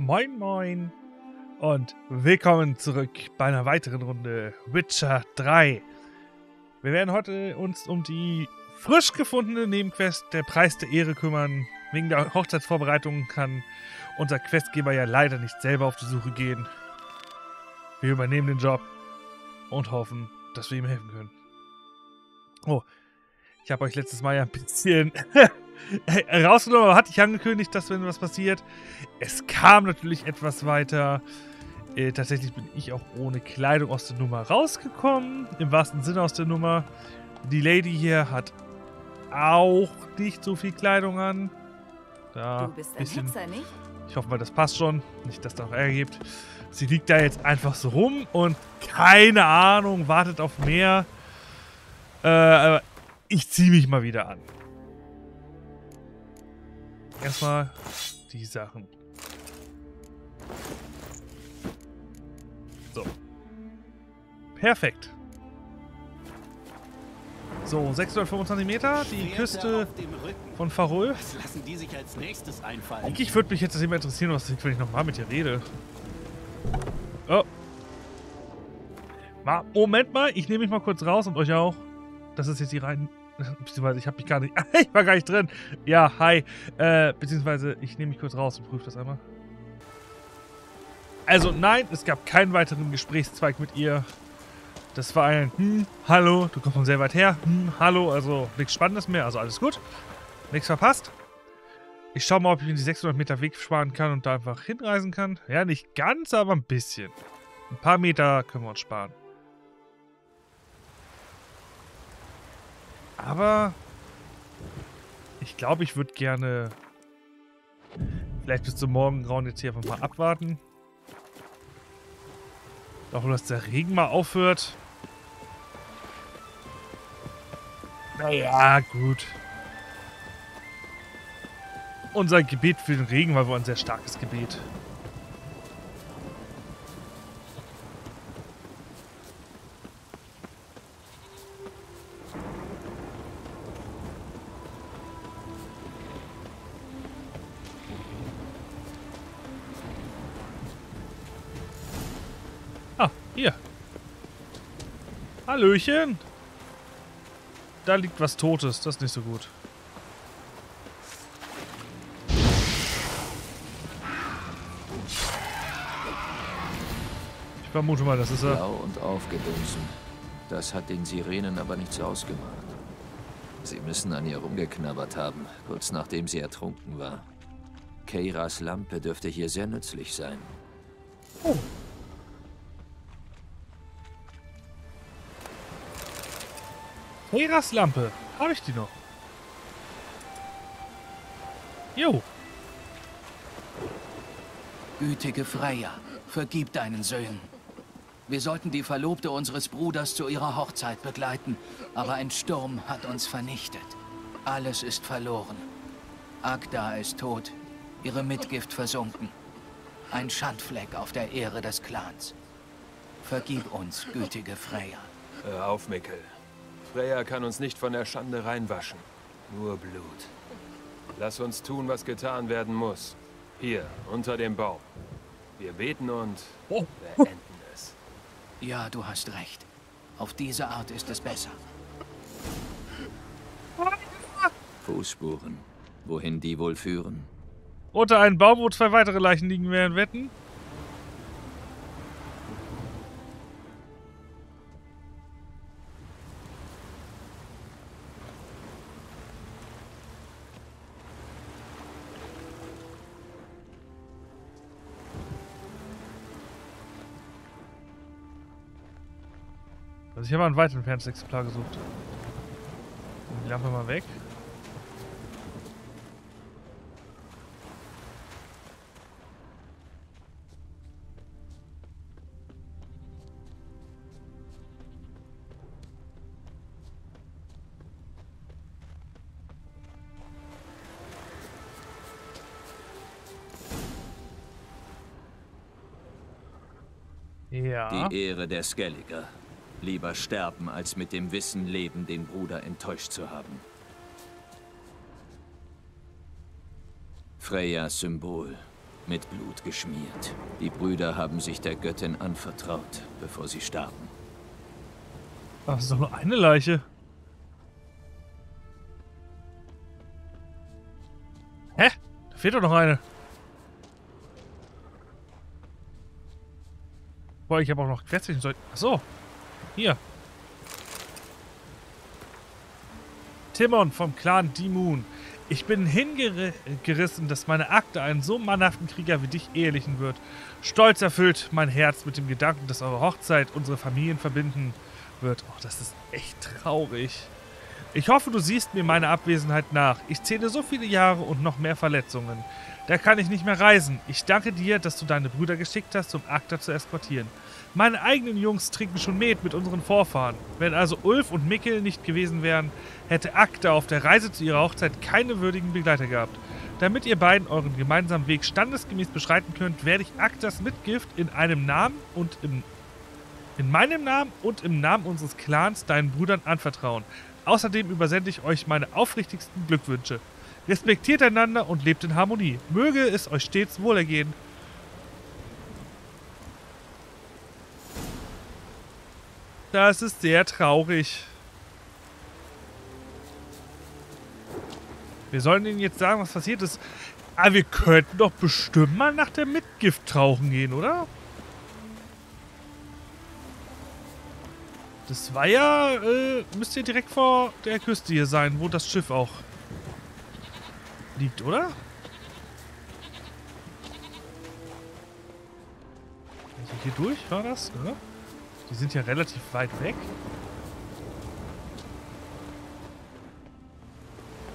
Moin Moin und willkommen zurück bei einer weiteren Runde Witcher 3. Wir werden heute uns um die frisch gefundene Nebenquest der Preis der Ehre kümmern. Wegen der Hochzeitsvorbereitungen kann unser Questgeber ja leider nicht selber auf die Suche gehen. Wir übernehmen den Job und hoffen, dass wir ihm helfen können. Oh, ich habe euch letztes Mal ja ein bisschen rausgenommen, aber hatte ich angekündigt, dass wenn was passiert. Es kam natürlich etwas weiter. Äh, tatsächlich bin ich auch ohne Kleidung aus der Nummer rausgekommen. Im wahrsten Sinne aus der Nummer. Die Lady hier hat auch nicht so viel Kleidung an. Da du bist ein bisschen, Hexer, nicht? Ich hoffe mal, das passt schon. Nicht, dass da noch Ärger gibt. Sie liegt da jetzt einfach so rum und keine Ahnung, wartet auf mehr. Äh, aber ich ziehe mich mal wieder an. Erstmal die Sachen. So. Perfekt. So, 625 Meter, die Küste von Farol. Was lassen die sich als nächstes einfallen? Eigentlich würde mich jetzt das immer interessieren, was ich, wenn ich nochmal mit dir rede. Oh. Moment mal, ich nehme mich mal kurz raus und euch auch. Das ist jetzt die rein Beziehungsweise ich habe mich gar nicht. ich war gar nicht drin. Ja, hi. Äh, beziehungsweise ich nehme mich kurz raus und prüfe das einmal. Also nein, es gab keinen weiteren Gesprächszweig mit ihr. Das war ein hm, hallo, du kommst von sehr weit her. Hm, hallo, also nichts Spannendes mehr, also alles gut. Nichts verpasst. Ich schaue mal, ob ich mir die 600 Meter Weg sparen kann und da einfach hinreisen kann. Ja, nicht ganz, aber ein bisschen. Ein paar Meter können wir uns sparen. Aber ich glaube, ich würde gerne vielleicht bis zum Morgengrauen jetzt hier einfach mal abwarten. Doch, dass der Regen mal aufhört. Naja, gut. Unser Gebet für den Regen war wohl ein sehr starkes Gebet. Hallöchen. Da liegt was Totes. Das ist nicht so gut. Ich vermute mal, das ist er. Blau und aufgedunsen. Das hat den Sirenen aber nichts ausgemacht. Sie müssen an ihr rumgeknabbert haben, kurz nachdem sie ertrunken war. Keiras Lampe dürfte hier sehr nützlich sein. Oh. Heras Lampe. Habe ich die noch? Jo. Gütige Freya, vergib deinen Söhnen. Wir sollten die Verlobte unseres Bruders zu ihrer Hochzeit begleiten, aber ein Sturm hat uns vernichtet. Alles ist verloren. Agda ist tot, ihre Mitgift versunken. Ein Schandfleck auf der Ehre des Clans. Vergib uns, gütige Freya. Hör auf, Mikkel. Freya kann uns nicht von der Schande reinwaschen. Nur Blut. Lass uns tun, was getan werden muss. Hier, unter dem Baum. Wir beten und beenden es. Ja, du hast recht. Auf diese Art ist es besser. Fußspuren. Wohin die wohl führen? Unter einem Baum, wo zwei weitere Leichen liegen werden, wetten? Also ich habe ein weit entferntes gesucht. Die Lampe mal weg. Ja. Die Ehre der Skelliger. Lieber sterben, als mit dem Wissen leben, den Bruder enttäuscht zu haben. Freyas Symbol. Mit Blut geschmiert. Die Brüder haben sich der Göttin anvertraut, bevor sie starben. Das ist doch nur eine Leiche. Hä? Da fehlt doch noch eine. Boah, ich habe auch noch Quetzchen. Achso. Hier. Timon vom Clan Dimoon. Ich bin hingerissen, dass meine Akte einen so mannhaften Krieger wie dich ehelichen wird. Stolz erfüllt mein Herz mit dem Gedanken, dass eure Hochzeit unsere Familien verbinden wird. Oh, das ist echt traurig. Ich hoffe, du siehst mir meine Abwesenheit nach. Ich zähle so viele Jahre und noch mehr Verletzungen. Da kann ich nicht mehr reisen. Ich danke dir, dass du deine Brüder geschickt hast, um Akta zu eskortieren. Meine eigenen Jungs trinken schon Met mit unseren Vorfahren. Wenn also Ulf und Mikkel nicht gewesen wären, hätte Akta auf der Reise zu ihrer Hochzeit keine würdigen Begleiter gehabt. Damit ihr beiden euren gemeinsamen Weg standesgemäß beschreiten könnt, werde ich Aktas Mitgift in einem Namen und im in meinem Namen und im Namen unseres Clans deinen Brüdern anvertrauen. Außerdem übersende ich euch meine aufrichtigsten Glückwünsche. Respektiert einander und lebt in Harmonie. Möge es euch stets wohlergehen. Das ist sehr traurig. Wir sollen ihnen jetzt sagen, was passiert ist. Aber wir könnten doch bestimmt mal nach der Mitgift trauchen gehen, oder? Das war ja, äh, müsste ja direkt vor der Küste hier sein, wo das Schiff auch liegt, oder? Also hier durch war das, oder? Die sind ja relativ weit weg.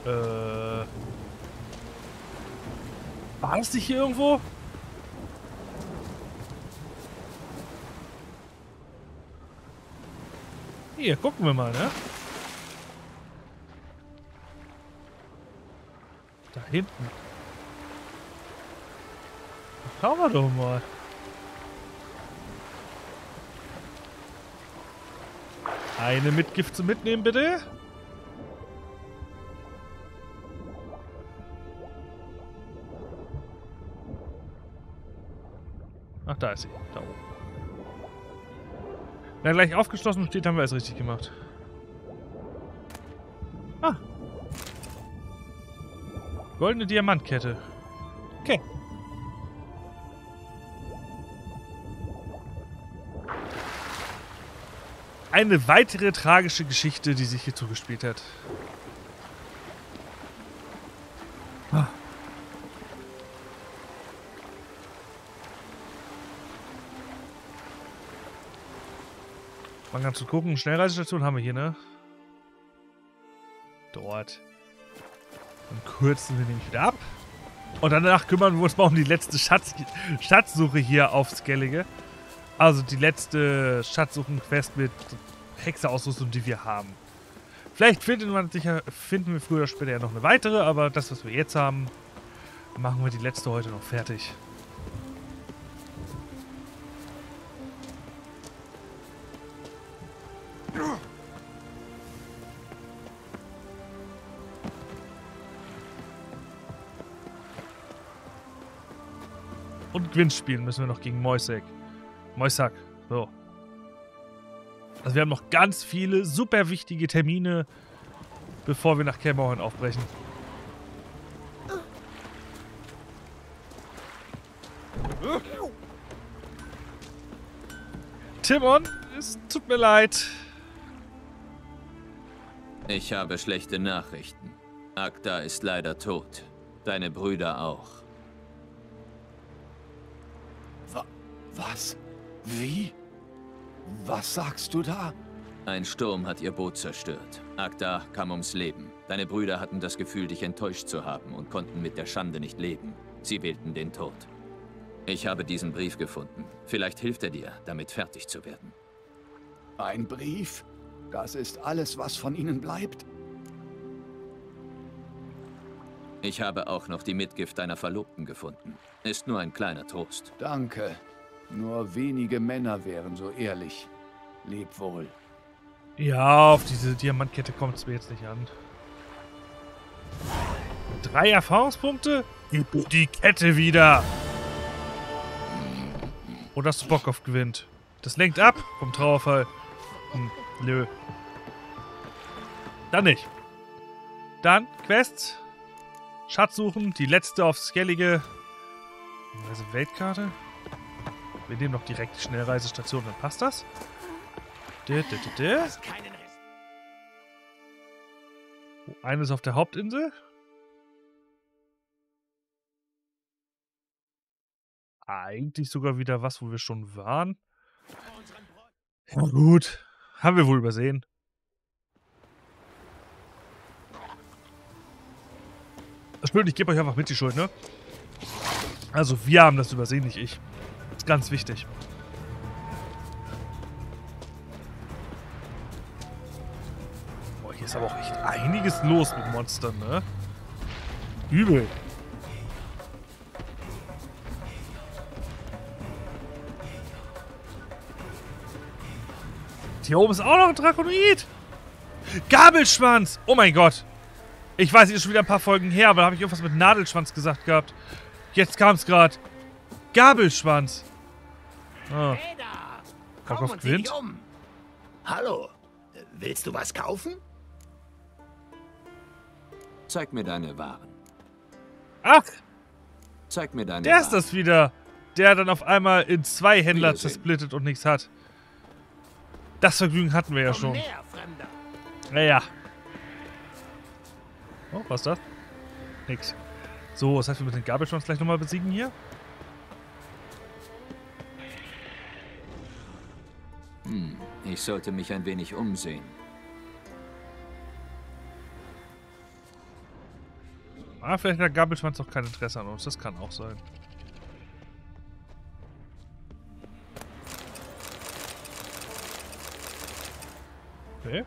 Äh. War das nicht hier irgendwo? Hier, gucken wir mal, ne? Da hinten. Schauen wir doch mal. Eine Mitgift zum Mitnehmen, bitte. Ach, da ist sie. Da oben. Wenn er gleich aufgeschlossen steht, haben wir es richtig gemacht. Ah. Goldene Diamantkette. Okay. Eine weitere tragische Geschichte, die sich hier zugespielt hat. Mal ganz zu gucken. Schnellreisestation haben wir hier, ne? Dort. Dann kürzen wir nämlich wieder ab. Und danach kümmern wir uns mal um die letzte Schatz Schatzsuche hier auf Skellige. Also die letzte Schatzsuchen-Quest mit Hexerausrüstung, die wir haben. Vielleicht finden wir, sicher, finden wir früher oder später ja noch eine weitere, aber das, was wir jetzt haben, machen wir die letzte heute noch fertig. Und Gwynn spielen müssen wir noch gegen Moisek. Moisak. So. Also wir haben noch ganz viele super wichtige Termine, bevor wir nach Cameron aufbrechen. Timon, es tut mir leid. Ich habe schlechte Nachrichten. Akta ist leider tot. Deine Brüder auch. Was? Wie? Was sagst du da? Ein Sturm hat ihr Boot zerstört. Akta kam ums Leben. Deine Brüder hatten das Gefühl, dich enttäuscht zu haben und konnten mit der Schande nicht leben. Sie wählten den Tod. Ich habe diesen Brief gefunden. Vielleicht hilft er dir, damit fertig zu werden. Ein Brief? Das ist alles, was von ihnen bleibt? Ich habe auch noch die Mitgift deiner Verlobten gefunden. Ist nur ein kleiner Trost. Danke. Nur wenige Männer wären so ehrlich. Leb wohl. Ja, auf diese Diamantkette kommt es mir jetzt nicht an. Drei Erfahrungspunkte? Gib die Kette wieder! Oder hast du Bock auf gewinnt? Das lenkt ab vom Trauerfall. Hm, nö. Dann nicht. Dann Quest. Schatz suchen. Die letzte auf Skellige. Also Weltkarte. Wir nehmen noch direkt die Schnellreisestation, dann passt das. Dö, dö, dö, oh, eine ist auf der Hauptinsel. Eigentlich sogar wieder was, wo wir schon waren. Ja, gut. Haben wir wohl übersehen. Das stimmt, ich gebe euch einfach mit die Schuld, ne? Also, wir haben das übersehen, nicht ich. Ist ganz wichtig. Boah, hier ist aber auch echt einiges los mit Monstern, ne? Übel. Hier oben ist auch noch ein Drakonoid. Gabelschwanz. Oh mein Gott. Ich weiß, ist schon wieder ein paar Folgen her, aber da habe ich irgendwas mit Nadelschwanz gesagt gehabt. Jetzt kam es gerade. Gabelschwanz. Ah. Hey da. Komm und sieh um. Hallo. Willst du was kaufen? Zeig mir deine Waren. Ach. Zeig mir deine Der Waren. ist das wieder. Der dann auf einmal in zwei Händler zersplittet und nichts hat. Das Vergnügen hatten wir ja schon. Naja. Oh, was ist das? Nix. So, das heißt, wir müssen den Gabelschwanz gleich nochmal besiegen hier. Hm, ich sollte mich ein wenig umsehen. Ah, vielleicht hat Gabelschwanz auch kein Interesse an uns. Das kann auch sein. Okay.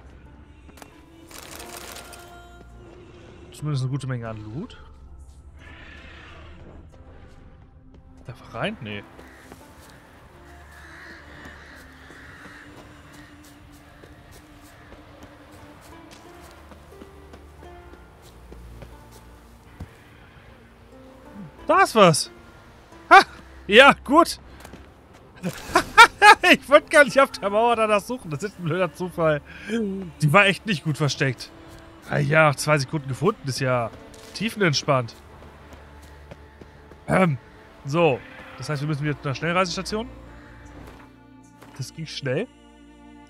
Zumindest eine gute Menge an Loot. Einfach rein? Nee. Da ist was. Ha! Ja, gut. ich wollte gar nicht auf der Mauer danach suchen. Das ist ein blöder Zufall. Die war echt nicht gut versteckt. Ah ja, zwei Sekunden gefunden ist ja tiefenentspannt. Ähm, so. Das heißt, wir müssen wieder nach Schnellreisestation. Das ging schnell.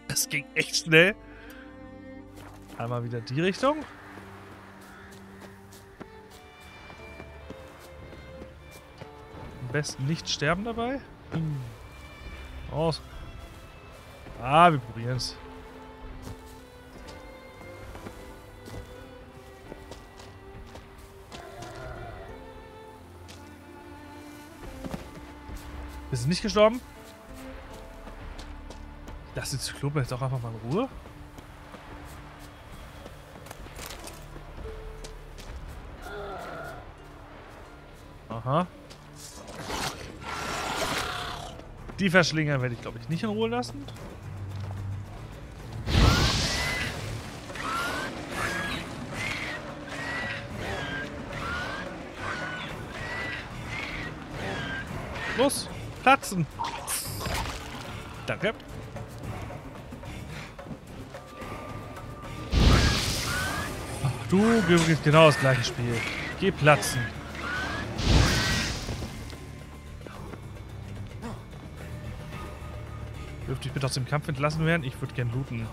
Das ging echt schnell. Einmal wieder die Richtung. Besten nicht sterben dabei. Aus. Ah, wir probieren es. Wir sind nicht gestorben. Lass jetzt Klober jetzt auch einfach mal in Ruhe. Aha. Die Verschlinger werde ich, glaube ich, nicht in Ruhe lassen. Los, platzen. Danke. Du übrigens genau das gleiche Spiel. Geh platzen. Ich bitte aus dem Kampf entlassen werden? Ich würde gern looten.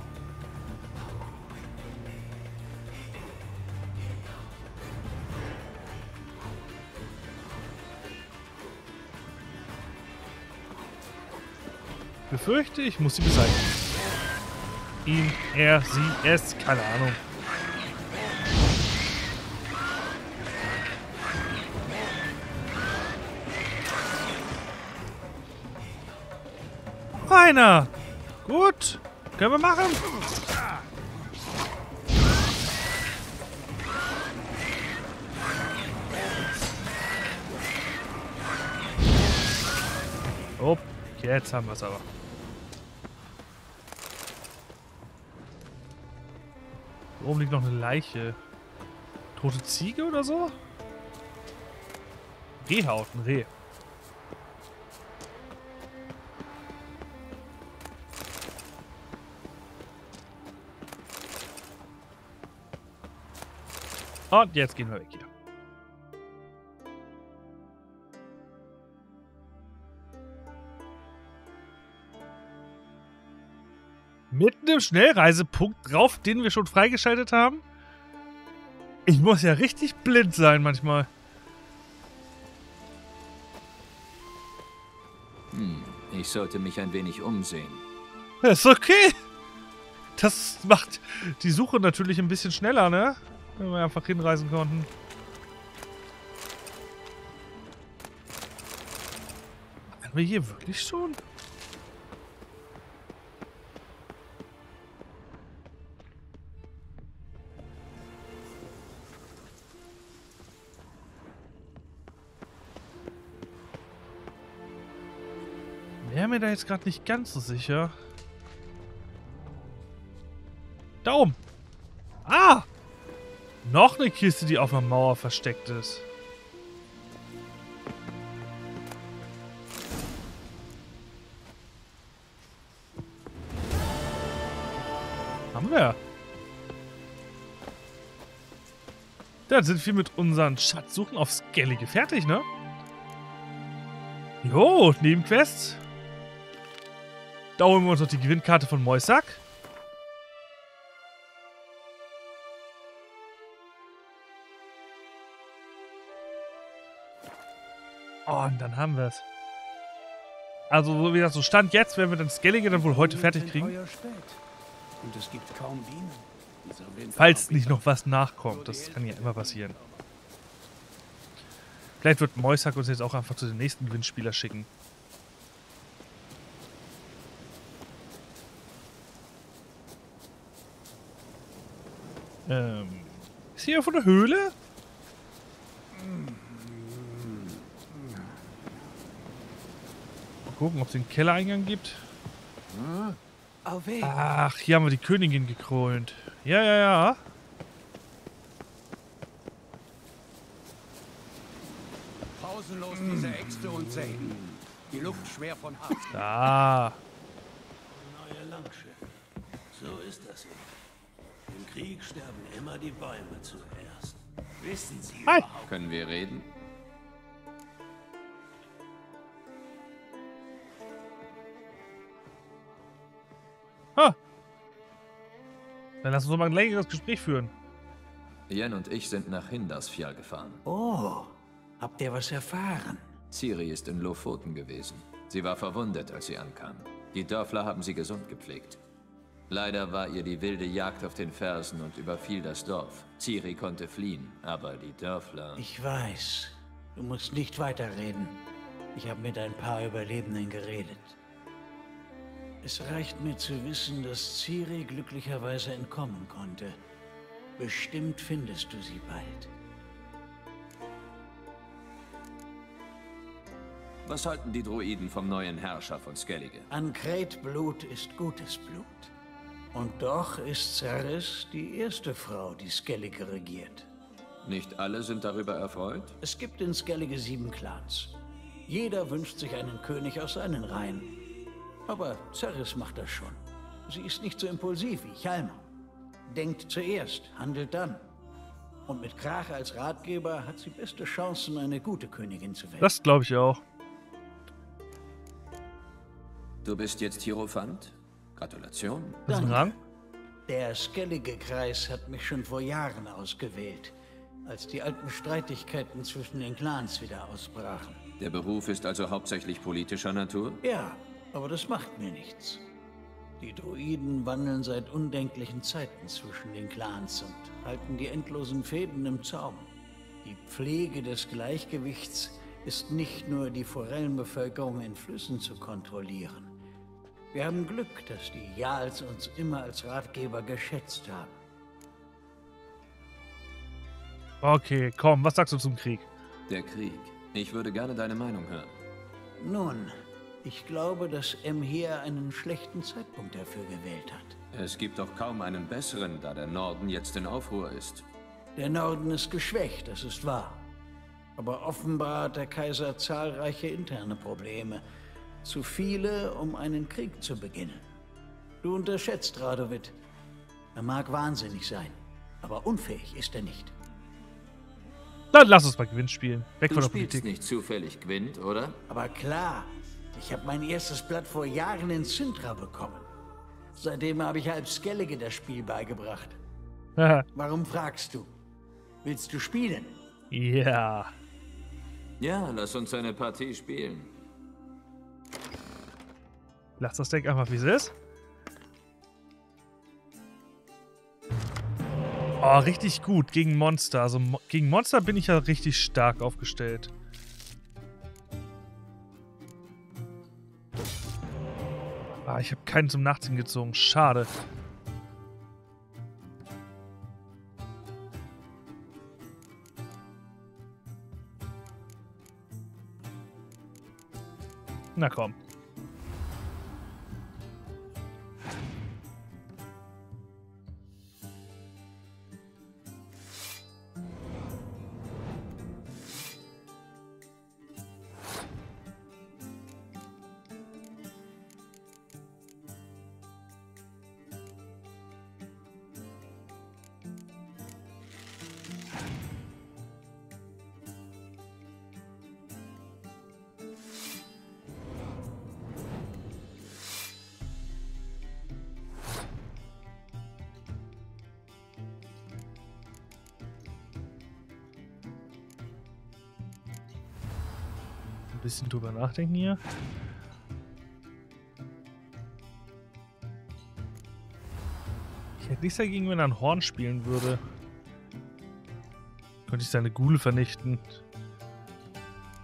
Befürchte, ich muss sie beseitigen. Ihn, er, sie, es, keine Ahnung. Einer. Gut. Können wir machen. Oh, jetzt haben wir es aber. Hier oben liegt noch eine Leiche. Tote Ziege oder so? Rehhaut, ein Reh. Und jetzt gehen wir weg hier. Mitten im Schnellreisepunkt drauf, den wir schon freigeschaltet haben? Ich muss ja richtig blind sein manchmal. Hm, ich sollte mich ein wenig umsehen. Das ist okay. Das macht die Suche natürlich ein bisschen schneller, ne? Wenn wir einfach hinreisen konnten. Haben wir hier wirklich schon? Wäre mir da jetzt gerade nicht ganz so sicher. Da oben. Ah! Noch eine Kiste, die auf der Mauer versteckt ist. Haben wir. Dann sind wir mit unseren Schatzsuchen auf Skellige fertig, ne? Jo, Nebenquests. Da holen wir uns noch die Gewinnkarte von Moisak. Oh, und dann haben wir es. Also, wie das so stand jetzt, werden wir den Skellige dann wohl heute fertig kriegen. Falls nicht noch was nachkommt. Das kann ja immer passieren. Vielleicht wird Moisak uns jetzt auch einfach zu den nächsten Gewinnspieler schicken. Ähm, ist hier von der Höhle? Gucken, ob es den Kellereingang gibt. Ach, hier haben wir die Königin gekrönt. Ja, ja, ja. Pausenlos diese Äxte und Sägen. Die Luft schwer von Harz. Da. Neue. So ist das. Im Krieg sterben immer die Bäume zuerst. Wissen Sie Hi. Können wir reden? Dann lass uns doch mal ein längeres Gespräch führen. Jen und ich sind nach Hindarsfjall gefahren. Oh, habt ihr was erfahren? Ciri ist in Lofoten gewesen. Sie war verwundet, als sie ankam. Die Dörfler haben sie gesund gepflegt. Leider war ihr die wilde Jagd auf den Fersen und überfiel das Dorf. Ciri konnte fliehen, aber die Dörfler... Ich weiß. Du musst nicht weiterreden. Ich habe mit ein paar Überlebenden geredet. Es reicht mir zu wissen, dass Ciri glücklicherweise entkommen konnte. Bestimmt findest du sie bald. Was halten die Druiden vom neuen Herrscher von Skellige? Ankret-Blut ist gutes Blut. Und doch ist Ceres die erste Frau, die Skellige regiert. Nicht alle sind darüber erfreut? Es gibt in Skellige sieben Clans. Jeder wünscht sich einen König aus seinen Reihen. Aber Ceres macht das schon. Sie ist nicht so impulsiv wie Chalmer. Denkt zuerst, handelt dann. Und mit Krach als Ratgeber hat sie beste Chancen, eine gute Königin zu werden. Das glaube ich auch. Du bist jetzt Hierophant? Gratulation. Danke. Rang. Der Skellige Kreis hat mich schon vor Jahren ausgewählt, als die alten Streitigkeiten zwischen den Clans wieder ausbrachen. Der Beruf ist also hauptsächlich politischer Natur? Ja, aber das macht mir nichts. Die Druiden wandeln seit undenklichen Zeiten zwischen den Clans und halten die endlosen Fäden im Zaum. Die Pflege des Gleichgewichts ist nicht nur die Forellenbevölkerung in Flüssen zu kontrollieren. Wir haben Glück, dass die Jals uns immer als Ratgeber geschätzt haben. Okay, komm, was sagst du zum Krieg? Der Krieg. Ich würde gerne deine Meinung hören. Nun, ich glaube, dass Emhyr einen schlechten Zeitpunkt dafür gewählt hat. Es gibt doch kaum einen besseren, da der Norden jetzt in Aufruhr ist. Der Norden ist geschwächt, das ist wahr. Aber offenbar hat der Kaiser zahlreiche interne Probleme. Zu viele, um einen Krieg zu beginnen. Du unterschätzt Radovid. Er mag wahnsinnig sein, aber unfähig ist er nicht. Dann lass uns mal Gewinn spielen. Weg du von der spielst Politik. nicht zufällig Gwent, oder? Aber klar, ich habe mein erstes Blatt vor Jahren in Sintra bekommen. Seitdem habe ich halb Skellige das Spiel beigebracht. Warum fragst du? Willst du spielen? Ja. Ja, lass uns eine Partie spielen. Lass das Deck einfach, wie es ist. Oh, richtig gut gegen Monster. Also gegen Monster bin ich ja richtig stark aufgestellt. Ah, ich habe keinen zum Nachziehen gezogen. Schade. Na komm. Bisschen drüber nachdenken hier. Ich hätte nichts dagegen, wenn er ein Horn spielen würde. Könnte ich seine Gule vernichten.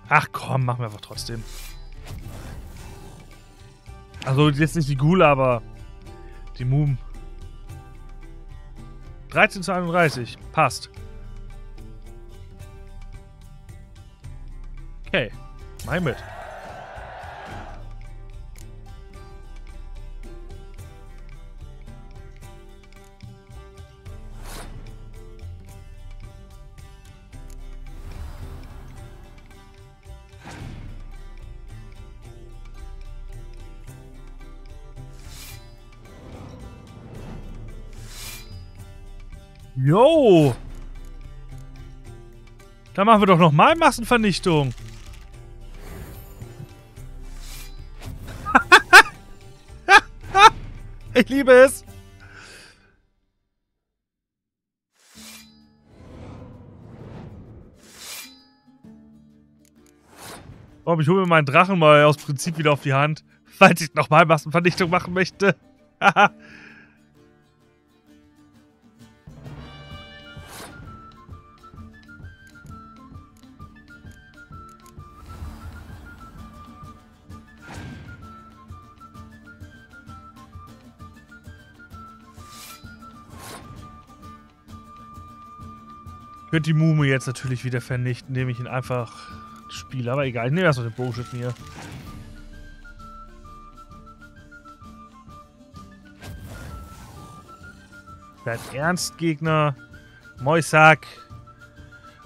Ach komm, machen wir einfach trotzdem. Also jetzt nicht die Gule, aber die Moom. 13 zu 31. Passt. Mach mit. Jo! Dann machen wir doch nochmal Massenvernichtung. Liebe es. Oh, ich hole mir meinen Drachen mal aus Prinzip wieder auf die Hand, falls ich nochmal Massenvernichtung machen möchte. Haha. könnte die Mume jetzt natürlich wieder vernichten, indem ich ihn einfach spiele. Aber egal, ich nehme erstmal den Bullshit mir. Dein Ernst, Gegner. Moisak.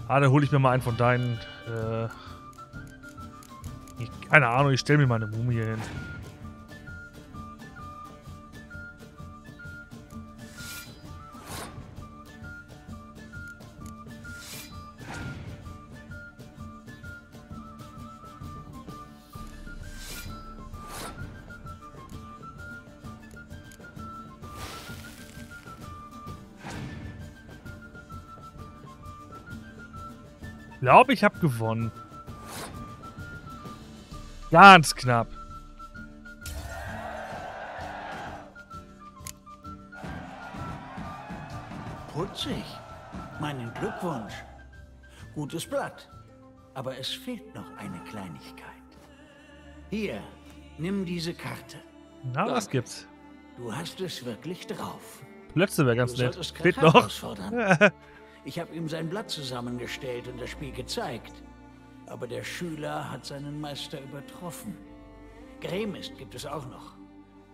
Ah, da hole ich mir mal einen von deinen. Äh, ich, keine Ahnung, ich stelle mir mal eine Mumie hin. Glaube, ich habe gewonnen. Ganz knapp. Putzig. Meinen Glückwunsch. Gutes Blatt. Aber es fehlt noch eine Kleinigkeit. Hier, nimm diese Karte. Na, was gibt's? Du hast es wirklich drauf. Plötze wäre ganz Du nett. Fehlt noch. Ich habe ihm sein Blatt zusammengestellt und das Spiel gezeigt. Aber der Schüler hat seinen Meister übertroffen. Gremist gibt es auch noch.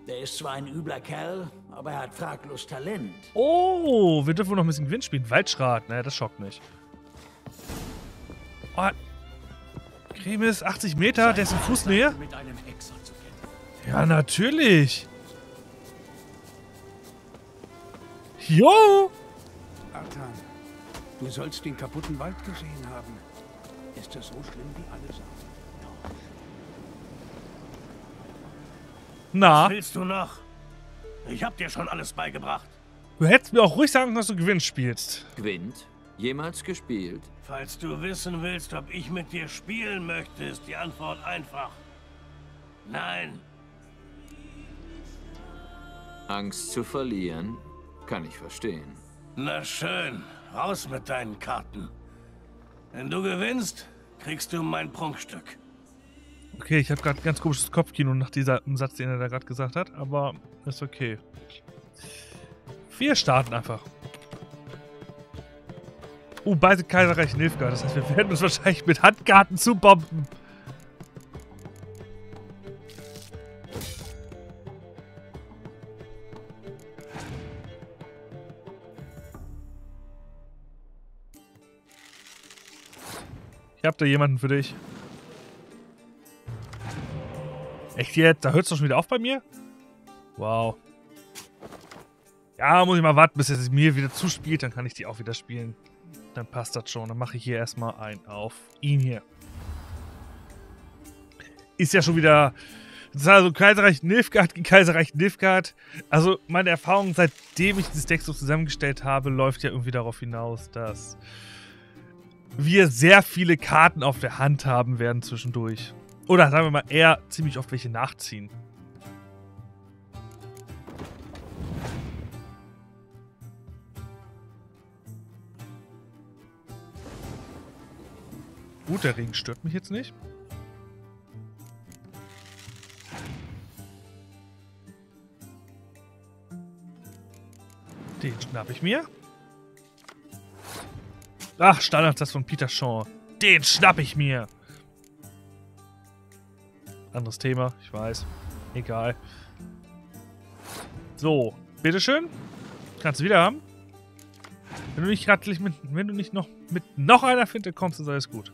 Der ist zwar ein übler Kerl, aber er hat fraglos Talent. Oh, wir dürfen noch ein bisschen Gewinn spielen. Waldschrat, ne, das schockt mich. Oh, Kremis, 80 Meter, der ist in Fußnähe? Ja, natürlich. Jo! Artan, Du sollst den kaputten Wald gesehen haben. Ist es so schlimm, wie alle sagen? Na? Was willst du noch? Ich hab dir schon alles beigebracht. Du hättest mir auch ruhig sagen können, dass du Gwent spielst. Gwent? Jemals gespielt? Falls du wissen willst, ob ich mit dir spielen möchte, ist die Antwort einfach. Nein. Angst zu verlieren? Kann ich verstehen. Na schön, raus mit deinen Karten. Wenn du gewinnst, kriegst du mein Prunkstück. Okay, ich habe gerade ganz komisches Kopfkino nach diesem Satz, den er da gerade gesagt hat, aber ist okay. Wir starten einfach. Uh, beide Kaiserreich Nilfgaard. Das heißt, wir werden uns wahrscheinlich mit Handkarten zubomben. Hab da jemanden für dich. Echt jetzt? Da hört es doch schon wieder auf bei mir? Wow. Ja, muss ich mal warten, bis es mir wieder zuspielt. Dann kann ich die auch wieder spielen. Dann passt das schon. Dann mache ich hier erstmal ein auf ihn hier. Ist ja schon wieder... Das ist also Kaiserreich Nilfgaard gegen Kaiserreich Nilfgaard. Also meine Erfahrung, seitdem ich dieses Deck so zusammengestellt habe, läuft ja irgendwie darauf hinaus, dass wir sehr viele Karten auf der Hand haben werden zwischendurch. Oder sagen wir mal eher ziemlich oft welche nachziehen. Gut, der Regen stört mich jetzt nicht. Den schnapp ich mir. Ach, Standardsatz von Peter Shaw. Den schnapp ich mir. Anderes Thema, ich weiß. Egal. So, bitteschön. Kannst du wieder haben. Wenn du nicht gerade mit, wenn du nicht noch mit noch einer Finte kommst, ist alles gut.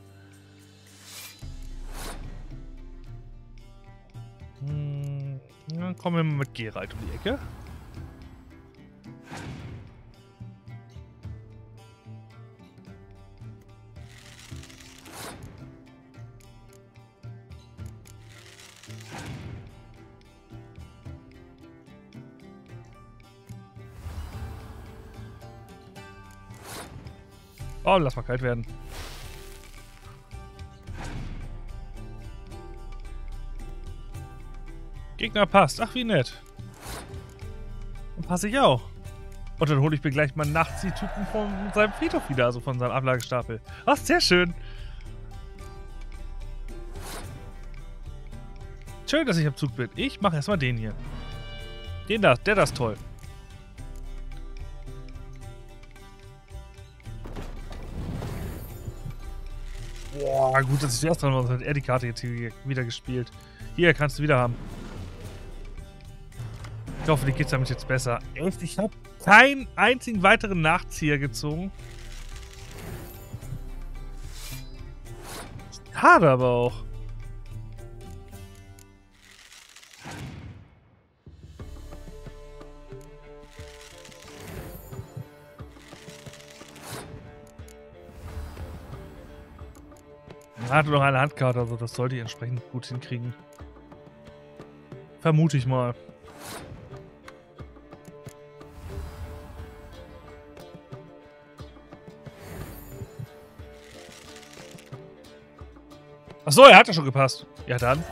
Hm, dann kommen wir mal mit Geralt um die Ecke. Oh, lass mal kalt werden. Gegner passt. Ach, wie nett. Dann passe ich auch. Und dann hole ich mir gleich mal nachts die Typen von seinem Friedhof wieder, also von seinem Ablagestapel. Ach, sehr schön. Schön, dass ich am Zug bin. Ich mache erstmal den hier. Den da, der das toll. Boah, gut, dass ich zuerst dran war, sonst hat er die Karte jetzt hier wieder gespielt. Hier, kannst du wieder haben. Ich hoffe, die geht's damit jetzt besser. Echt, ich habe keinen einzigen weiteren Nachzieher gezogen. Schade aber auch. Er hatte noch eine Handkarte, also das sollte ich entsprechend gut hinkriegen. Vermute ich mal. Achso, er hat ja schon gepasst. Ja, dann.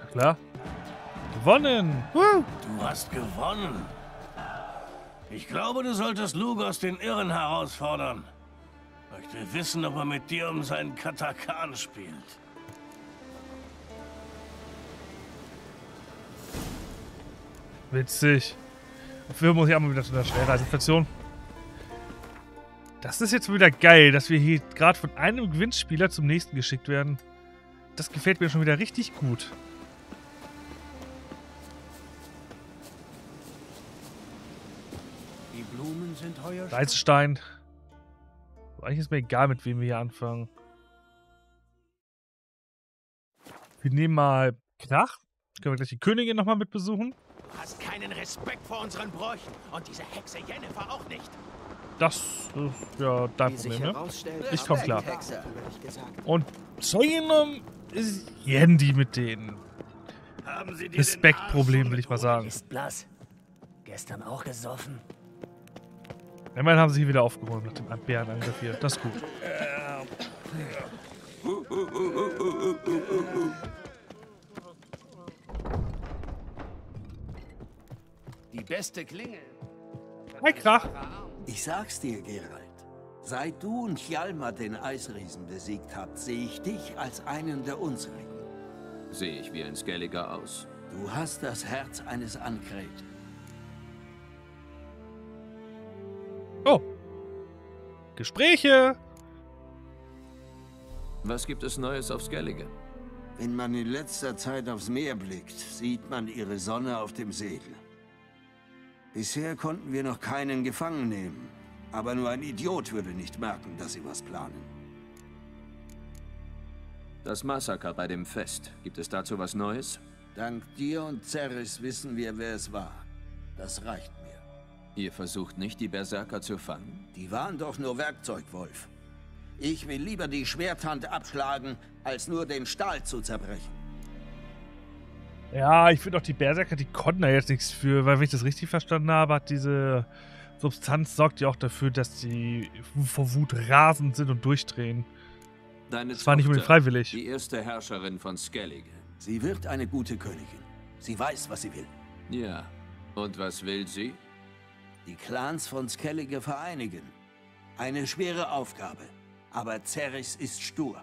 Na klar. Gewonnen! Woo. Du hast gewonnen. Ich glaube, du solltest Lugos den Irren herausfordern. Möchte wissen, ob er mit dir um seinen Katakan spielt. Witzig. Dafür muss ich auch mal wieder zu einer schweren Situation. Das ist jetzt wieder geil, dass wir hier gerade von einem Gewinnspieler zum nächsten geschickt werden. Das gefällt mir schon wieder richtig gut. Die Blumen sind heuer. Reizstein. Eigentlich ist mir egal, mit wem wir hier anfangen. Wir nehmen mal Krach. Können wir gleich die Königin nochmal mit besuchen. Du hast keinen Respekt vor unseren Bräuchen. Und diese Hexe Jennifer auch nicht. Das ist ja dein Problem, ne? Ich komm klar. Und Zeugin ist Yendi mit denen. Respektproblem, will ich mal sagen. Ist blass. Gestern auch gesoffen. Immerhin haben sie hier wieder aufgeräumt nach dem Bärenangriff hier. Das ist gut. Die beste Klinge. Hi, Krach. Ich sag's dir, Geralt. Seit du und Hjalmar den Eisriesen besiegt habt, sehe ich dich als einen der unsrigen. Sehe ich wie ein Skelliger aus? Du hast das Herz eines Ankret. Gespräche. Was gibt es Neues auf Skellige? Wenn man in letzter Zeit aufs Meer blickt, sieht man ihre Sonne auf dem Segel. Bisher konnten wir noch keinen gefangen nehmen. Aber nur ein Idiot würde nicht merken, dass sie was planen. Das Massaker bei dem Fest. Gibt es dazu was Neues? Dank dir und Ceres wissen wir, wer es war. Das reicht. Ihr versucht nicht, die Berserker zu fangen? Die waren doch nur Werkzeug, Wolf. Ich will lieber die Schwerthand abschlagen, als nur den Stahl zu zerbrechen. Ja, ich finde auch die Berserker, die konnten da jetzt nichts für, weil wenn ich das richtig verstanden habe, hat diese Substanz sorgt ja auch dafür, dass sie vor Wut rasend sind und durchdrehen. Deine das war nicht unbedingt freiwillig. Die erste Herrscherin von Skellige. Sie wird eine gute Königin. Sie weiß, was sie will. Ja. Und was will sie? Die Clans von Skellige vereinigen. Eine schwere Aufgabe. Aber Ceres ist stur.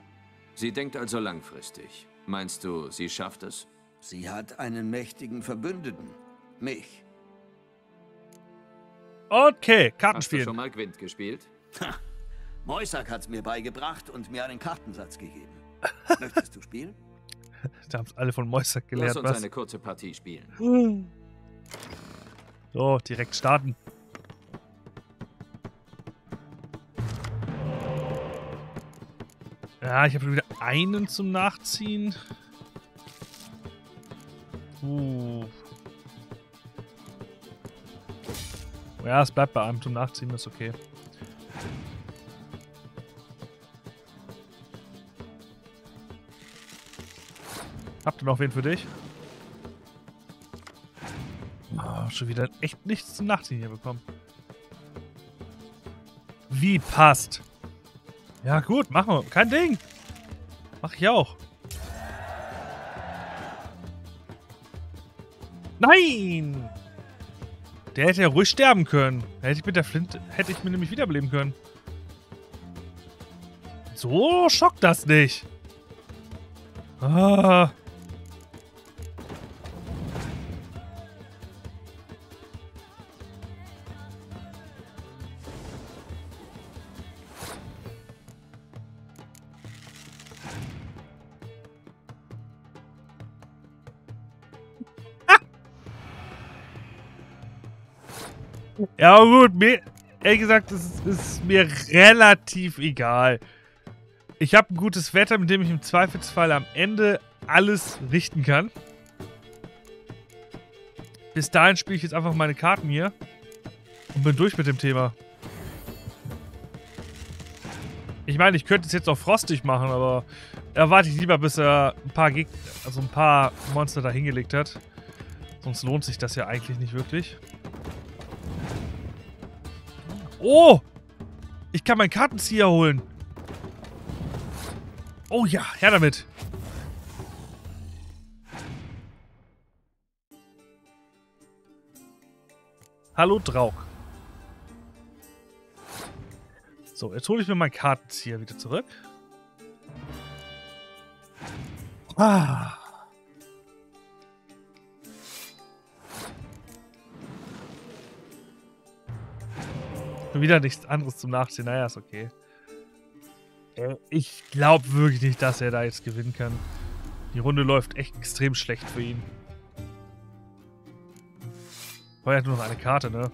Sie denkt also langfristig. Meinst du, sie schafft es? Sie hat einen mächtigen Verbündeten. Mich. Okay, Kartenspiel. Hast du schon mal Gwent gespielt? Ha. Moisak hat's mir beigebracht und mir einen Kartensatz gegeben. Möchtest du spielen? da haben alle von Moisak gelernt, Lass uns was? eine kurze Partie spielen. So, direkt starten. Ja, ich habe wieder einen zum Nachziehen. Uh. Ja, es bleibt bei einem zum Nachziehen, ist okay. Habt ihr noch wen für dich? Oh, schon wieder echt nichts zum Nachziehen hier bekommen. Wie passt. Ja gut, machen wir. Kein Ding. Mach ich auch. Nein! Der hätte ja ruhig sterben können. Hätte ich mit der Flinte, hätte ich mir nämlich wiederbeleben können. So schockt das nicht. Ah. Ja, gut, mir, ehrlich gesagt, es ist, ist mir relativ egal. Ich habe ein gutes Wetter, mit dem ich im Zweifelsfall am Ende alles richten kann. Bis dahin spiele ich jetzt einfach meine Karten hier und bin durch mit dem Thema. Ich meine, ich könnte es jetzt auch frostig machen, aber erwarte ich lieber, bis er ein paar Geg also ein paar Monster da hingelegt hat. Sonst lohnt sich das ja eigentlich nicht wirklich. Oh! Ich kann meinen Kartenzieher holen. Oh ja, her damit. Hallo Drauk. So, jetzt hole ich mir meinen Kartenzieher wieder zurück. Ah. Wieder nichts anderes zum Nachsehen. Naja, ist okay. Äh, ich glaube wirklich nicht, dass er da jetzt gewinnen kann. Die Runde läuft echt extrem schlecht für ihn. Oh, er hat nur noch eine Karte, ne?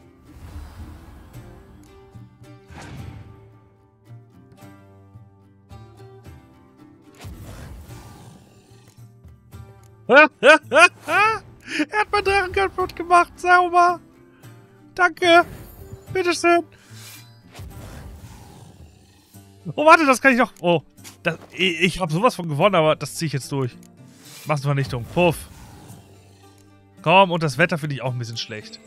er hat meinen Drachen kaputt gemacht. Sauber. Danke. Bitteschön. Oh, warte, das kann ich noch... Oh, das, ich, ich habe sowas von gewonnen, aber das ziehe ich jetzt durch. Massenvernichtung. Puff. Komm, und das Wetter finde ich auch ein bisschen schlecht.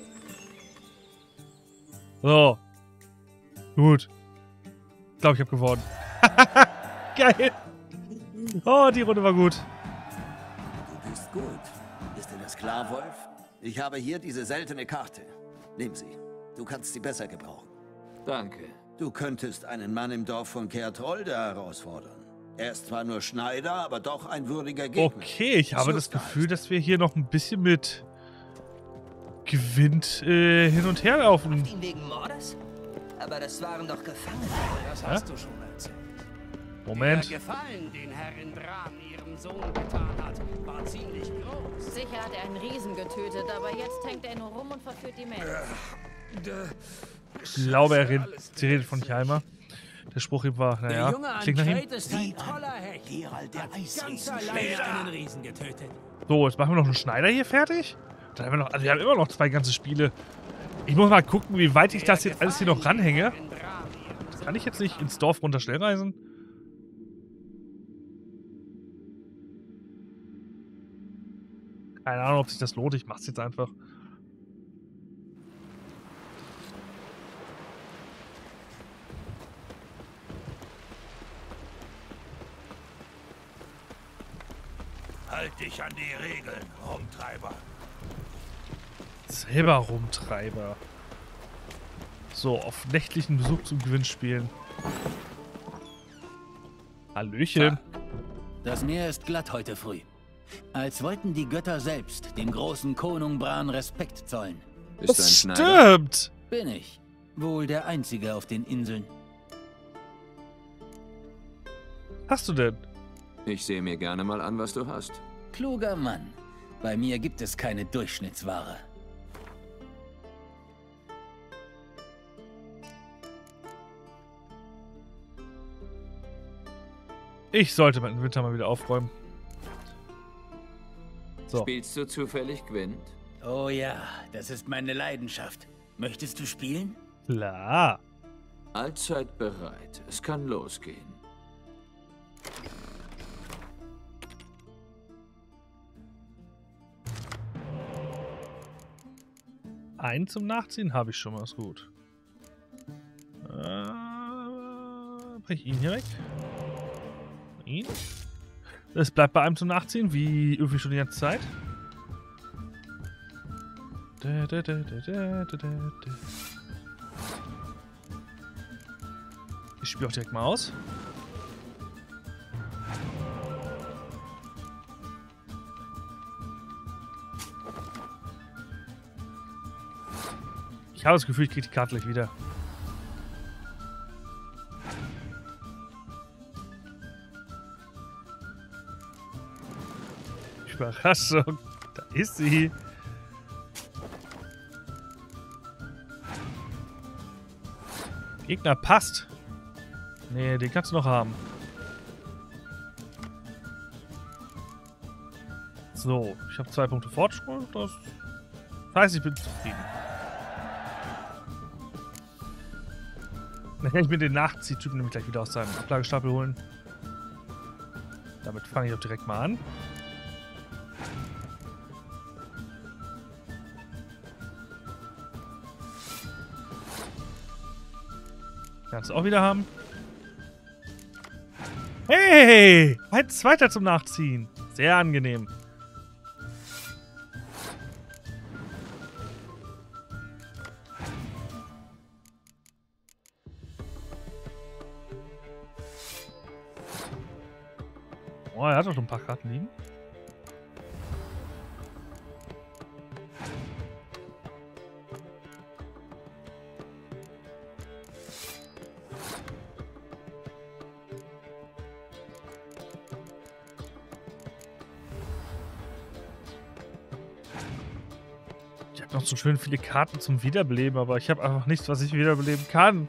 So. Gut. Ich glaube, ich habe gewonnen. Geil. Oh, die Runde war gut. Du bist gut. Ist dir das klar, Wolf? Ich habe hier diese seltene Karte. Nimm sie. Du kannst sie besser gebrauchen. Danke. Du könntest einen Mann im Dorf von Kertrolde herausfordern. Er ist zwar nur Schneider, aber doch ein würdiger Gegner. Okay, ich habe das Gefühl, dass wir hier noch ein bisschen mit Gewinn äh, hin und her laufen. wegen Mordes? Aber das waren doch Gefangene. Das hast du schon erzählt. Moment. Der Gefallen, den Herrin Dran ihrem Sohn getan hat, war ziemlich groß. Sicher hat er einen Riesen getötet, aber jetzt hängt er nur rum und verführt die Mädels. Ich glaube, er redet, sie redet von Chaimer. Der Spruch eben war, naja, klingt nach ihm. So, jetzt machen wir noch einen Schneider hier fertig. Dann haben wir, noch, also wir haben immer noch zwei ganze Spiele. Ich muss mal gucken, wie weit ich das jetzt alles hier noch ranhänge. Kann ich jetzt nicht ins Dorf runter schnell reisen. Keine Ahnung, ob sich das lohnt. Ich mach's jetzt einfach. Halt dich an die Regeln, Rumtreiber. Selber Rumtreiber. So, auf nächtlichen Besuch zum Gewinnspielen. Hallöchen. Das Meer ist glatt heute früh. Als wollten die Götter selbst dem großen Konung Bran Respekt zollen. Bist das stimmt. Bin ich. Wohl der Einzige auf den Inseln. Hast du denn? Ich sehe mir gerne mal an, was du hast. Kluger Mann. Bei mir gibt es keine Durchschnittsware. Ich sollte meinen Winter mal wieder aufräumen. So. Spielst du zufällig Gwent? Oh ja, das ist meine Leidenschaft. Möchtest du spielen? Klar. Allzeit bereit. Es kann losgehen. Einen zum Nachziehen habe ich schon mal, ist gut. Äh, bring ich ihn hier weg? Ihn? Es bleibt bei einem zum Nachziehen, wie irgendwie schon die ganze Zeit. Ich spiele auch direkt mal aus. Ich habe das Gefühl, ich kriege die Karte gleich wieder. Überraschung. Da ist sie. Gegner passt. Nee, den kannst du noch haben. So, ich habe zwei Punkte Fortschritt. Das heißt, ich bin zufrieden. Dann kann ich mir den Nachziehtypen nämlich gleich wieder aus seinem Ablagestapel holen. Damit fange ich auch direkt mal an. Kannst du auch wieder haben. Hey! Ein zweiter zum Nachziehen. Sehr angenehm. Schön viele Karten zum Wiederbeleben, aber ich habe einfach nichts, was ich wiederbeleben kann.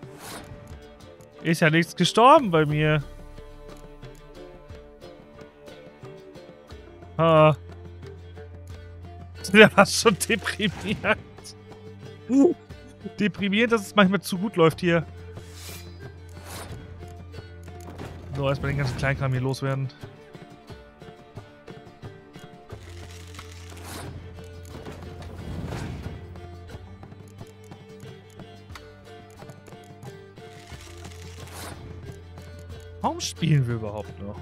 Ist ja nichts gestorben bei mir. Ah. Der war schon deprimiert. Deprimiert, dass es manchmal zu gut läuft hier. So, erstmal den ganzen Kleinkram hier loswerden. Spielen wir überhaupt noch?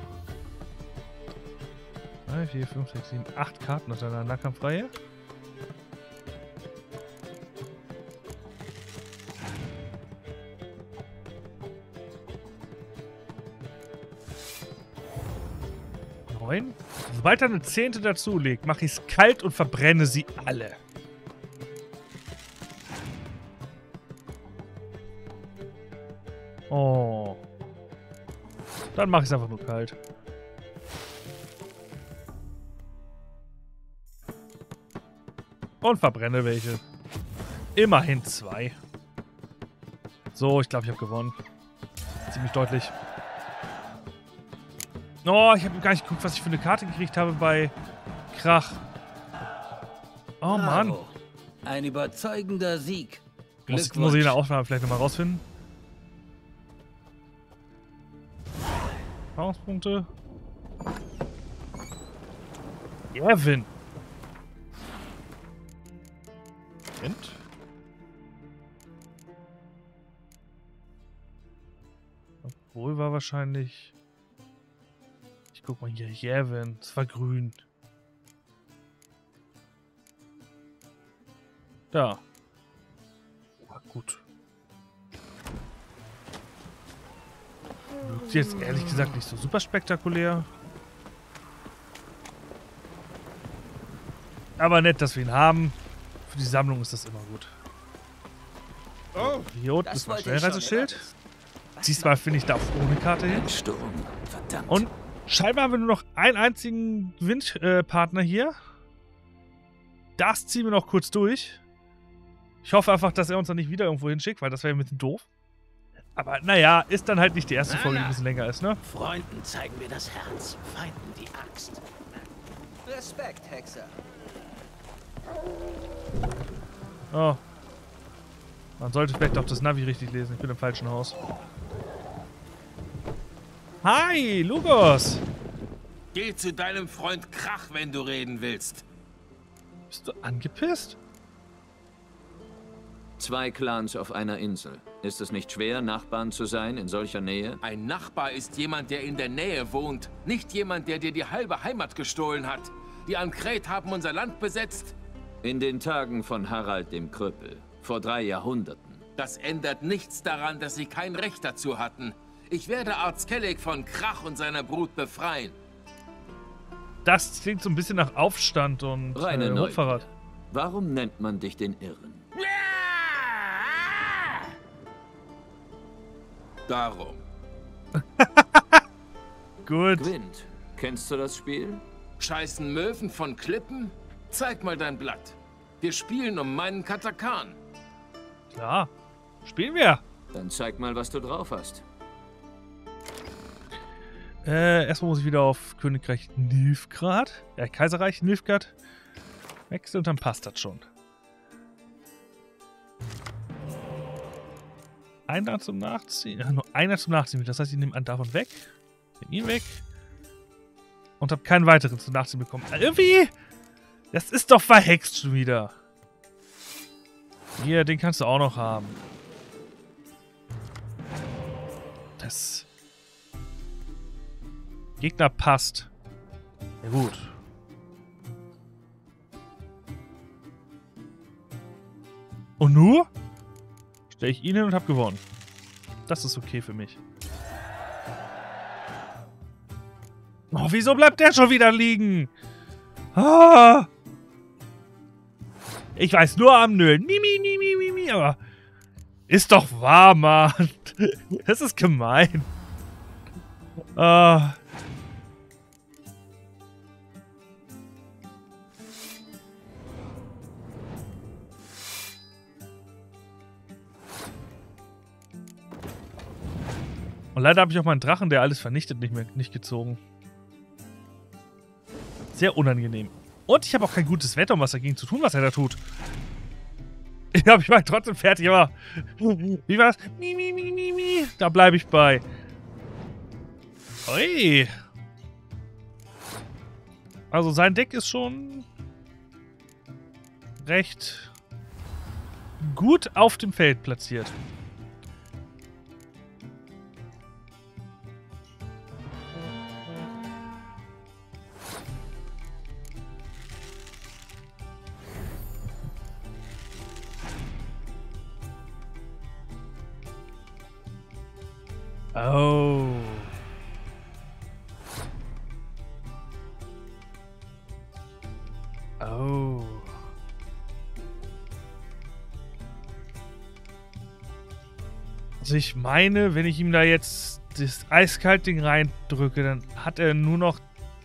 3, 4, 5, 6, 7, 8 Karten aus einer Nahkampfreihe. Sobald er eine Zehnte dazulegt, mache ich es kalt und verbrenne sie alle. Dann mache ich es einfach nur kalt. Und verbrenne welche. Immerhin zwei. So, ich glaube, ich habe gewonnen. Ziemlich deutlich. Oh, ich habe gar nicht geguckt, was ich für eine Karte gekriegt habe bei Krach. Oh Mann. Ein überzeugender Sieg. Muss, muss ich in der Aufnahme vielleicht nochmal rausfinden. Erfahrungspunkte. Erwin. Moment. Obwohl war wahrscheinlich... Ich guck mal hier. Jevin. Es war grün. Da. Ja, gut. Wirkt jetzt ehrlich gesagt nicht so super spektakulär. Aber nett, dass wir ihn haben. Für die Sammlung ist das immer gut. Oh, Hier unten ist mein Schnellreiseschild. Diesmal finde ich da auch ohne Karte hin. Und scheinbar haben wir nur noch einen einzigen Windpartner äh, hier. Das ziehen wir noch kurz durch. Ich hoffe einfach, dass er uns dann nicht wieder irgendwo hinschickt, weil das wäre ein bisschen doof. Aber naja, ist dann halt nicht die erste Folge, die ein bisschen länger ist, ne? Freunden zeigen wir das Herz, Feinden die Axt. Respekt, Hexer. Oh. Man sollte vielleicht auch das Navi richtig lesen. Ich bin im falschen Haus. Hi, Lugos! Geh zu deinem Freund Krach, wenn du reden willst. Bist du angepisst? Zwei Clans auf einer Insel. Ist es nicht schwer, Nachbarn zu sein in solcher Nähe? Ein Nachbar ist jemand, der in der Nähe wohnt. Nicht jemand, der dir die halbe Heimat gestohlen hat. Die Ankret haben unser Land besetzt. In den Tagen von Harald dem Krüppel. Vor drei Jahrhunderten. Das ändert nichts daran, dass sie kein Recht dazu hatten. Ich werde Arzkellig von Krach und seiner Brut befreien. Das klingt so ein bisschen nach Aufstand und Reine äh. Hochverrat. Warum nennt man dich den Irren? Darum. Gut. Gwent, kennst du das Spiel? Scheißen Möwen von Klippen? Zeig mal dein Blatt. Wir spielen um meinen Katakan. Klar. Spielen wir. Dann zeig mal, was du drauf hast. Äh, erstmal muss ich wieder auf Königreich Nilfgaard, äh, Kaiserreich Nilfgaard wechseln und dann passt das schon. Einer zum Nachziehen, ja, nur einer zum Nachziehen. Das heißt, ich nehme einen davon weg, nehme ihn weg und habe keinen weiteren zum Nachziehen bekommen. Äh, irgendwie, das ist doch verhext schon wieder. Hier, den kannst du auch noch haben. Das... Gegner passt. Ja gut. Und nur stelle ich ihn hin und habe gewonnen. Das ist okay für mich. Oh, wieso bleibt der schon wieder liegen? Ah! Ich weiß nur am Nölen. Mimi, mimi, mimi, aber ist doch wahr, Mann. Das ist gemein. Ah. Und leider habe ich auch meinen Drachen, der alles vernichtet, nicht mehr nicht gezogen. Sehr unangenehm. Und ich habe auch kein gutes Wetter, um was dagegen zu tun, was er da tut. Ich glaube, ich war trotzdem fertig, aber... Wie war das? Mi. Da bleibe ich bei. Ui. Also sein Deck ist schon recht gut auf dem Feld platziert. Oh. Oh. Also ich meine, wenn ich ihm da jetzt das Eiskalt-Ding reindrücke, dann hat er nur noch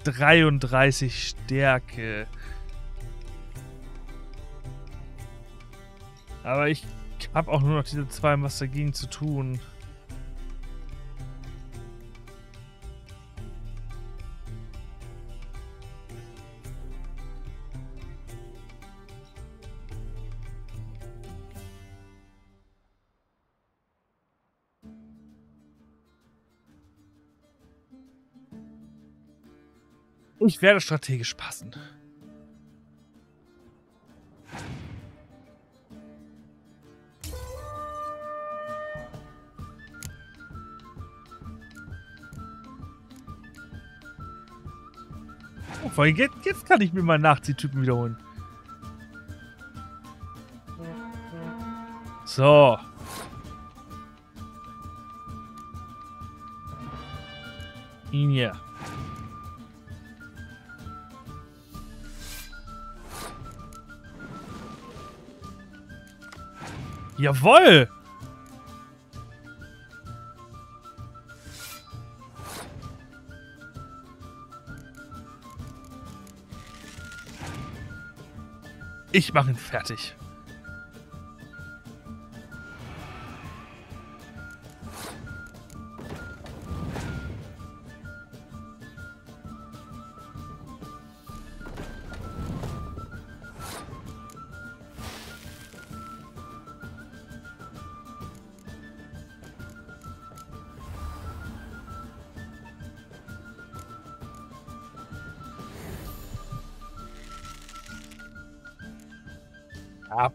33 Stärke. Aber ich habe auch nur noch diese zwei, was dagegen zu tun. Ich werde strategisch passen. Oh, jetzt, jetzt kann ich mir mal Nachziehtypen wiederholen. So. Ihn hier. Jawoll! Ich mache ihn fertig.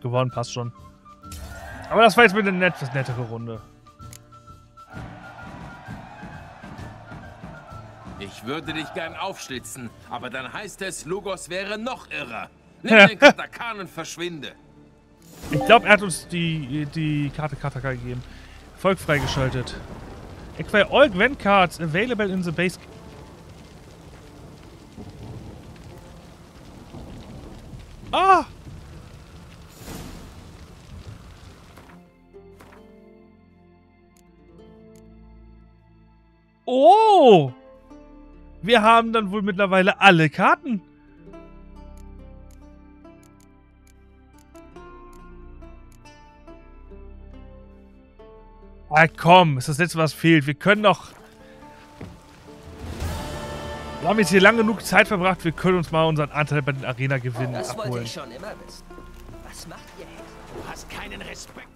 Ja, abgewonnen, passt schon. Aber das war jetzt mit eine etwas nettere Runde. Ich würde dich gern aufschlitzen, aber dann heißt es, Lugos wäre noch irrer. Nimm den Katakan und verschwinde. Ich glaube, er hat uns die, die Karte Kataka gegeben. Volk freigeschaltet. Acquire all Gwent cards available in the base. Ah! Oh! Wir haben dann wohl mittlerweile alle Karten. Ah, komm, ist das letzte, was fehlt. Wir können doch... Wir haben jetzt hier lang genug Zeit verbracht. Wir können uns mal unseren Anteil bei den Arena-Gewinnen Das wollte abholen. ich schon immer wissen. Was macht ihr jetzt? Du hast keinen Respekt.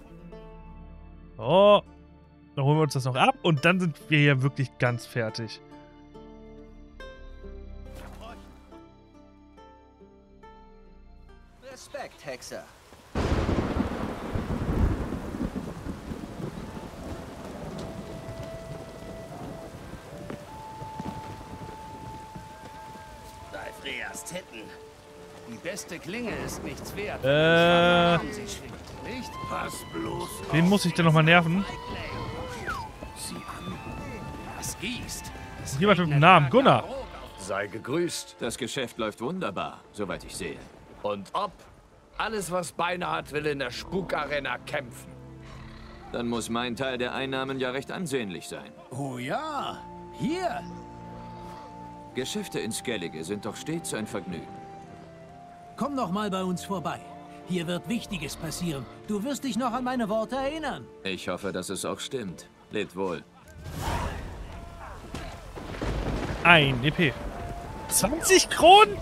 Oh, dann holen wir uns das noch ab und dann sind wir hier wirklich ganz fertig. Respekt, Hexer. Titten. Die beste Klinge ist nichts wert. Äh. Wen muss ich denn nochmal nerven? Gießt? Jemand mit dem Namen. Gunnar. Sei gegrüßt. Das Geschäft läuft wunderbar, soweit ich sehe. Und ob? Alles, was Beine hat, will in der Spukarena kämpfen. Dann muss mein Teil der Einnahmen ja recht ansehnlich sein. Oh ja, hier. Geschäfte in Skellige sind doch stets ein Vergnügen. Komm noch mal bei uns vorbei. Hier wird Wichtiges passieren. Du wirst dich noch an meine Worte erinnern. Ich hoffe, dass es auch stimmt. Lebt wohl. Ein EP. 20 Kronen?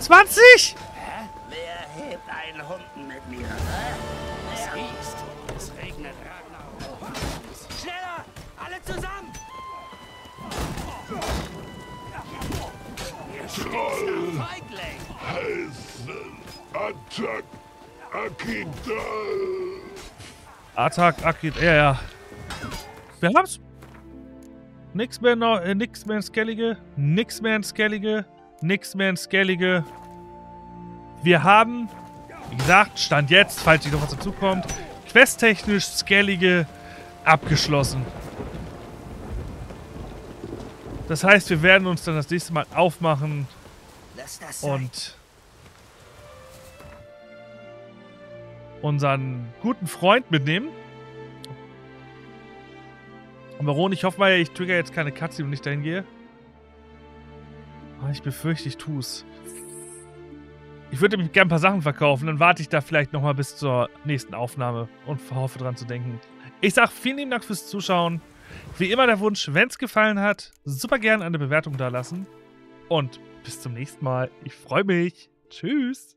20? Hä? Wer hebt einen Hunden mit mir? Es riecht. Es regnet. Schneller! Alle zusammen! Troll! Heißen! Attack! Akidal! Attack, Akid, ja, ja. Wir haben's. Nix mehr, noch, äh, nix mehr ins Skellige. Nix mehr ins Skellige. Nix mehr ins Skellige. Wir haben, wie gesagt, Stand jetzt, falls noch was dazukommt, questtechnisch Skellige abgeschlossen. Das heißt, wir werden uns dann das nächste Mal aufmachen und unseren guten Freund mitnehmen. Baron, ich hoffe mal, ich trigger jetzt keine Cutscene, wenn ich dahin gehe. Aber ich befürchte, ich tue es. Ich würde nämlich gerne ein paar Sachen verkaufen, dann warte ich da vielleicht nochmal bis zur nächsten Aufnahme und hoffe dran zu denken. Ich sage vielen lieben Dank fürs Zuschauen. Wie immer der Wunsch, wenn es gefallen hat, super gerne eine Bewertung da lassen. Und bis zum nächsten Mal. Ich freue mich. Tschüss.